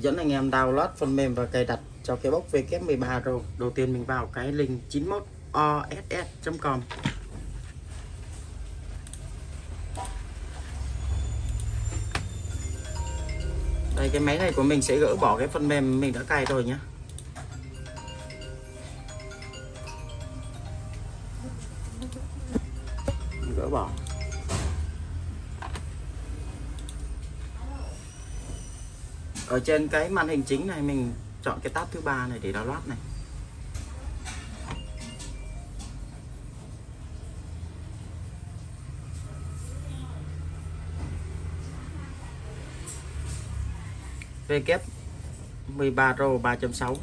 dẫn anh em download phần mềm và cài đặt cho cái bốc VK13 Pro đầu tiên mình vào cái link 91oss.com đây, cái máy này của mình sẽ gỡ bỏ cái phần mềm mình đã cài rồi nhé gỡ bỏ. Ở trên cái màn hình chính này, mình chọn cái tab thứ ba này để download này. VK 13 Pro 3.6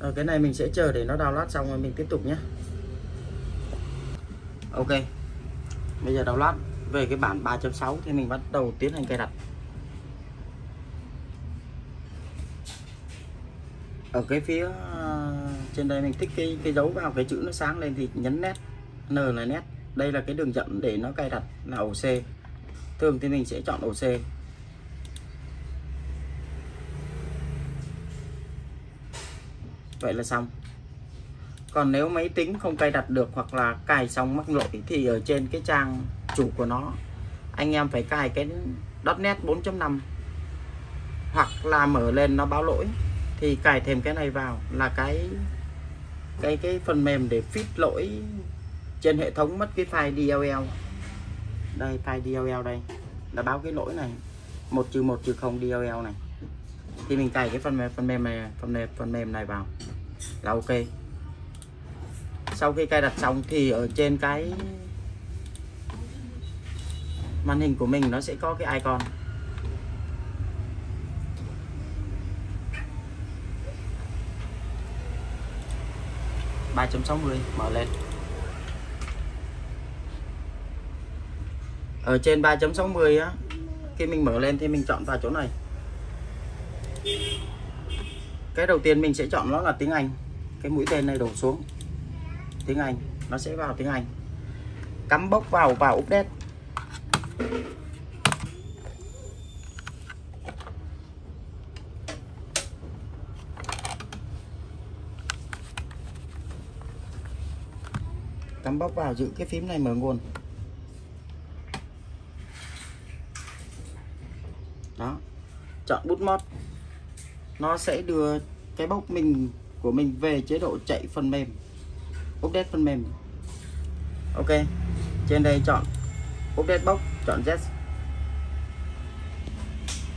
Rồi cái này mình sẽ chờ để nó download xong rồi mình tiếp tục nhé. Ok. Bây giờ download về cái bản 3.6 thì mình bắt đầu tiến hành cài đặt. Ở cái phía ờ, trên đây mình thích cái cái dấu vào, cái chữ nó sáng lên thì nhấn nét, N là nét. Đây là cái đường dẫn để nó cài đặt là ổ C. Thường thì mình sẽ chọn ổ C. vậy là xong. Còn nếu máy tính không cài đặt được hoặc là cài xong mắc lỗi thì ở trên cái trang chủ của nó, anh em phải cài cái .NET 4.5 hoặc là mở lên nó báo lỗi thì cài thêm cái này vào là cái cái cái phần mềm để fix lỗi trên hệ thống mất cái file DLL đây, file DLL đây, là báo cái lỗi này, một trừ một trừ không DLL này. Thì mình cài cái phần mềm phần mềm này, phần mềm phần mềm này vào là ok. Sau khi cài đặt xong thì ở trên cái màn hình của mình nó sẽ có cái icon. ba chấm sáu mươi, mở lên. Ở trên 3.60 á, khi mình mở lên thì mình chọn vào chỗ này cái đầu tiên mình sẽ chọn nó là tiếng Anh. Cái mũi tên này đổ xuống. Tiếng Anh. Nó sẽ vào tiếng Anh. Cắm bốc vào vào update. Cắm bóc vào, giữ cái phím này mở nguồn. Đó. Chọn bút mod nó sẽ đưa cái bốc mình của mình về chế độ chạy phần mềm update phần mềm. Ok trên đây chọn update box chọn yes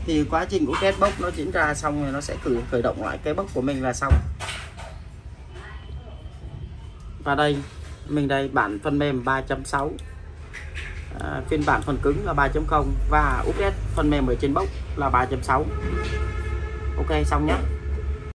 thì quá trình update box nó diễn ra xong rồi nó sẽ khởi khởi động lại cái box của mình là xong. Và đây mình đây bản phần mềm 3.6 à, phiên bản phần cứng là 3.0 và update phần mềm ở trên box là 3.6 ok xong nhé